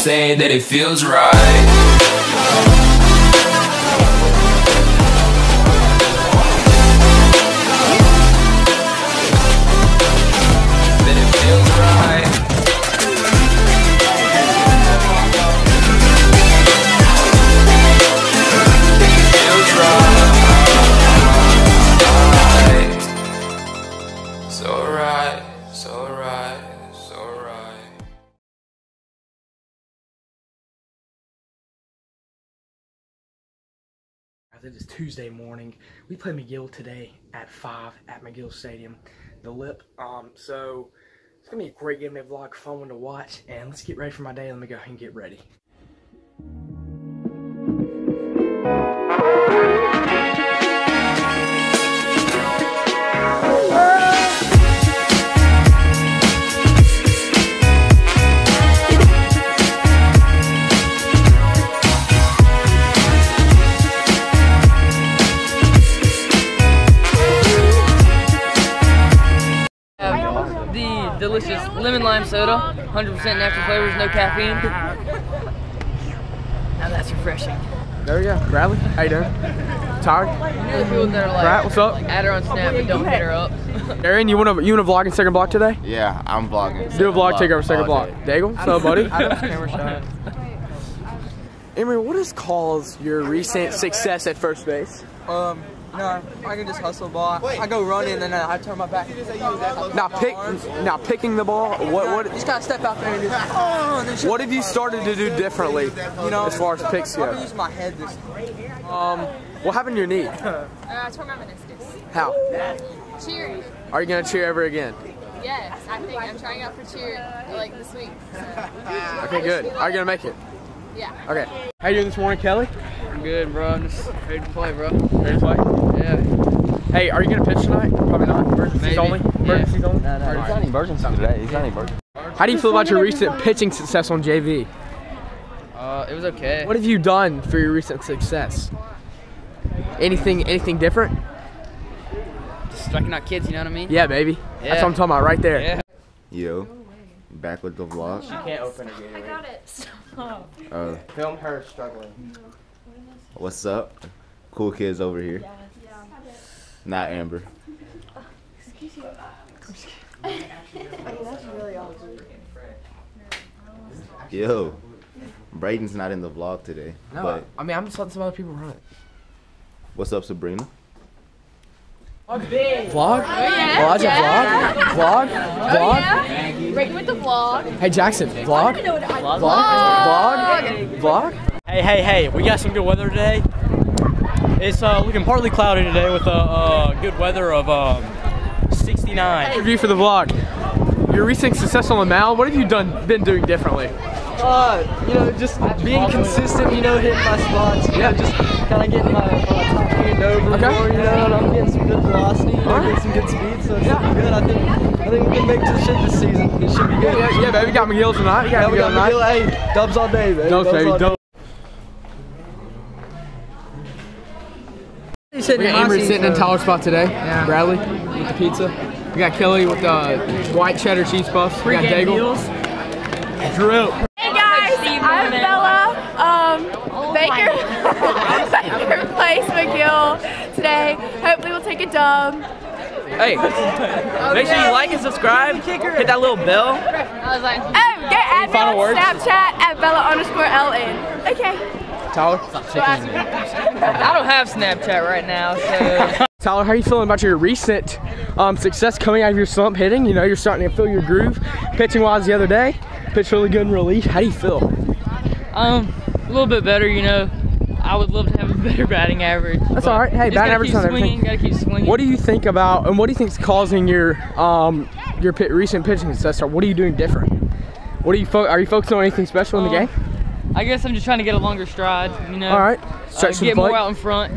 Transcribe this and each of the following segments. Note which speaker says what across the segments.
Speaker 1: say that it feels right.
Speaker 2: Guys, It is Tuesday morning. We play McGill today at 5 at McGill Stadium, the Lip. Um, so it's going to be a great game day vlog, fun one to watch. And let's get ready for my day. Let me go ahead and get ready.
Speaker 3: The delicious lemon lime soda, 100% natural flavors, no caffeine. Now that's refreshing.
Speaker 2: There we go. Bradley, how you doing? Tired?
Speaker 3: You know the people that are like,
Speaker 2: Brad, what's up?
Speaker 3: like add her on Snap but don't hit her up.
Speaker 2: Aaron, you want to you want to vlog in second block today?
Speaker 4: Yeah, I'm vlogging.
Speaker 2: Do a vlog, take over second
Speaker 4: all
Speaker 2: block.
Speaker 4: day.
Speaker 2: Daigle, what's up, buddy? Camera shy. Emery, what has caused your recent success at first base?
Speaker 5: Um, no, I can just hustle ball. I go running and then I turn my back.
Speaker 2: Now pick, now picking the ball. What what You
Speaker 5: Just gotta step out there and do oh, and then
Speaker 2: what have you started to do differently?
Speaker 5: you know,
Speaker 2: as far as picks
Speaker 5: I'm gonna
Speaker 2: go.
Speaker 5: use my head this
Speaker 2: Um, what happened to your knee?
Speaker 6: Uh, I tore my meniscus.
Speaker 2: How?
Speaker 6: Cheering.
Speaker 2: Are you gonna cheer ever again?
Speaker 6: Yes, I think I'm trying out for cheer like this week. So,
Speaker 2: Okay, good. Are you gonna make it?
Speaker 6: yeah.
Speaker 2: Okay. How are you doing this morning, Kelly?
Speaker 3: I'm good, bro. I'm just ready to play, bro.
Speaker 2: Ready to play?
Speaker 3: Yeah.
Speaker 2: Hey, are you gonna pitch tonight? Probably not. Emergencies
Speaker 3: Maybe.
Speaker 2: only.
Speaker 3: Yeah.
Speaker 2: Emergencies only.
Speaker 4: He's not any emergency today. He's not any emergency.
Speaker 2: How do you feel about your recent pitching success on JV?
Speaker 3: Uh, it was okay.
Speaker 2: What have you done for your recent success? Anything anything different?
Speaker 3: Just striking out kids, you know what I mean?
Speaker 2: Yeah, baby. That's what I'm talking about right there.
Speaker 3: Yeah.
Speaker 4: Yo, back with the vlog.
Speaker 2: She Can't open it.
Speaker 6: I got it.
Speaker 4: Uh,
Speaker 2: Film her struggling.
Speaker 4: What's up? Cool kids over here. Not Amber. Yo, Braden's not in the vlog today.
Speaker 2: No,
Speaker 4: But
Speaker 2: I mean I'm just letting some other people run it.
Speaker 4: what's up, Sabrina?
Speaker 2: Vlog? Elijah, vlog? Vlog? Vlog?
Speaker 6: Oh, Breaking with the vlog.
Speaker 2: Hey Jackson, vlog? Vlog? Vlog? Vlog?
Speaker 7: Hey, hey, hey, we got some good weather today. It's uh, looking partly cloudy today with a uh, good weather of um, 69.
Speaker 2: Review for the vlog. Your recent success on the mound, what have you done been doing differently?
Speaker 5: Uh, you know, just being consistent, you know, hitting my spots, Yeah, know, just kind of getting my, my top hand over
Speaker 2: Okay.
Speaker 5: more, you know, and I'm getting some good velocity, you know,
Speaker 2: Alright.
Speaker 5: getting some good speed, so it's looking good. I think, I think we can make the shit this season. It should be good.
Speaker 2: Yeah, yeah, baby, we got McGill tonight. We got
Speaker 5: Yeah, we
Speaker 2: McGill
Speaker 5: got
Speaker 2: tonight.
Speaker 5: McGill, hey, dubs all day, baby.
Speaker 2: Dubs, baby,
Speaker 5: all day.
Speaker 2: dubs. We got Amory sitting in Tyler's spot today. Bradley with the pizza. We got Kelly with the white cheddar cheese puffs. We got Daigle. Drew.
Speaker 6: Hey guys, I'm Bella. Um, Baker. Baker Place McGill today. Hopefully we'll take a dub.
Speaker 7: Hey, make sure you like and subscribe. Hit that little bell.
Speaker 6: I was like, oh, get at me
Speaker 2: final
Speaker 6: on? Snapchat at Bella underscore LN. Okay.
Speaker 2: Tyler.
Speaker 3: I don't have Snapchat right now, so
Speaker 2: Tyler, how are you feeling about your recent um, success coming out of your slump hitting? You know, you're starting to feel your groove. Pitching wise the other day, pitched really good in relief. How do you feel?
Speaker 3: um, a little bit better, you know. I would love to have a better batting average.
Speaker 2: That's all right. Hey, batting average is everything.
Speaker 3: Gotta keep swinging.
Speaker 2: What do you think about, and what do you think is causing your um, your pit, recent pitching success? Or what are you doing different? What are you fo- are you focusing on anything special in the
Speaker 3: Um,
Speaker 2: game?
Speaker 3: I guess I'm just trying to get a longer stride, you know.
Speaker 2: All right,
Speaker 3: Uh,
Speaker 2: stretch some
Speaker 3: get more out in front.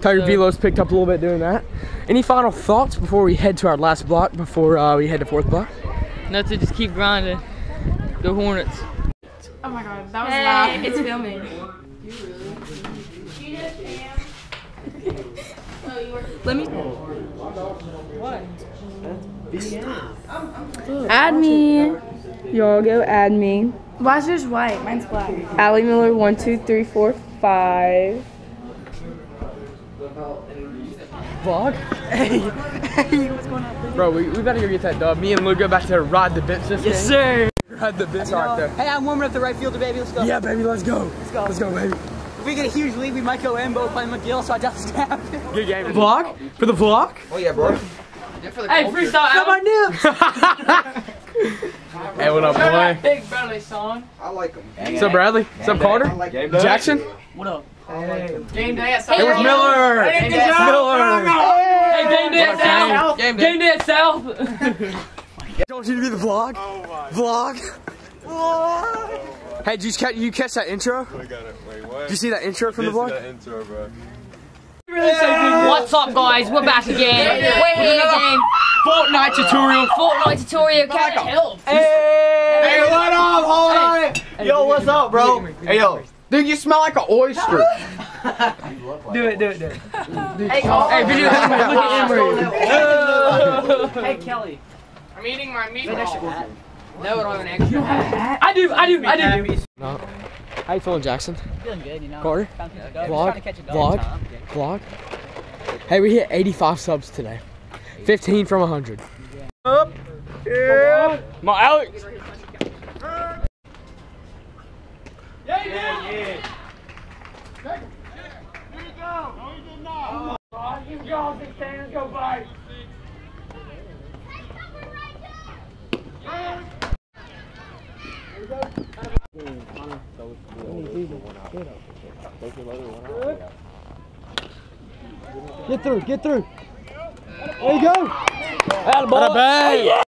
Speaker 2: Tiger
Speaker 3: so-
Speaker 2: Velo's picked up a little bit doing that. Any final thoughts before we head to our last block? Before uh, we head to fourth block?
Speaker 3: Not to just keep grinding. Go Hornets.
Speaker 6: Oh my god, that was loud. It's filming. Let me.
Speaker 8: Add me. Y'all go add me.
Speaker 6: Why is yours white? Mine's black.
Speaker 8: Allie Miller, one, two, three, four, five.
Speaker 2: Vlog? Hey, hey, what's going on? Bro, we, we better go get that dub. Me and Lou go back to ride the bits this
Speaker 5: Yes,
Speaker 2: game.
Speaker 5: sir.
Speaker 2: Ride the bits right there.
Speaker 5: Hey, I'm warming up the right fielder, baby. Let's go.
Speaker 2: Yeah, baby, let's go.
Speaker 5: Let's go.
Speaker 2: Let's go, baby.
Speaker 5: If we get a huge lead, we might go in, but we're playing McGill, so I doubt it's gonna happen.
Speaker 2: Good game. Vlog? For the vlog? Oh, yeah, bro.
Speaker 3: Yeah, Hey, freestyle.
Speaker 2: Got my nips. hey, what up, boy?
Speaker 3: Big belly song. I like him.
Speaker 2: Hey, What's up, Bradley? What's up, Carter? Like Jackson?
Speaker 5: What up?
Speaker 3: Game day at
Speaker 2: Hey, where's Miller?
Speaker 3: Hey,
Speaker 2: Miller.
Speaker 3: Hey, game day at South.
Speaker 2: Game
Speaker 3: Game day at South.
Speaker 2: Don't you do the vlog? Oh, vlog? Hey, did you catch, you catch that intro?
Speaker 9: I got it. Wait, what?
Speaker 2: Did you see that intro from the
Speaker 9: This is
Speaker 2: vlog?
Speaker 9: the intro, bro.
Speaker 3: What's up, guys? We're back again. We're here again.
Speaker 2: Fortnite tutorial.
Speaker 3: Fortnite tutorial. Can it help?
Speaker 2: Hey, what up? Hold on. Yo, what's up, bro? Hey, yo. Dude, you smell like an oyster.
Speaker 5: Do it, do it, do it.
Speaker 3: Hey, hey, video. Look at Emery.
Speaker 5: Hey, Kelly.
Speaker 3: I'm eating my meatball. No, I don't have an extra hat. I do, I do, I do.
Speaker 2: How you feeling, Jackson?
Speaker 5: Feeling good, you know.
Speaker 2: Carter?
Speaker 5: Found things to go. Just
Speaker 2: Vlog?
Speaker 5: trying to catch a go
Speaker 2: Vlog? Vlog? Hey, we hit 85 subs today. 15 from 100. Up. Yeah. Come on, Alex. Get through, get through. There you go. Attaboy. Thanks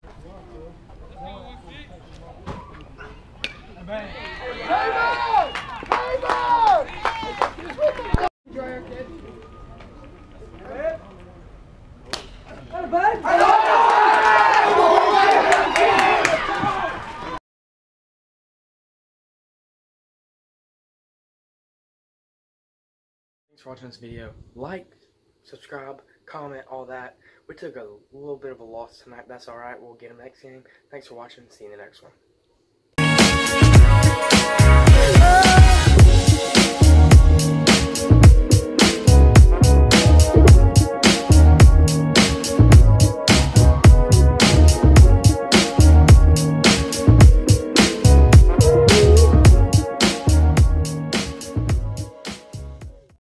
Speaker 2: for watching this video. Like, subscribe, comment, all that. We took a little bit of a loss tonight. That's alright. We'll get them next game. Thanks for watching. See you in the next one.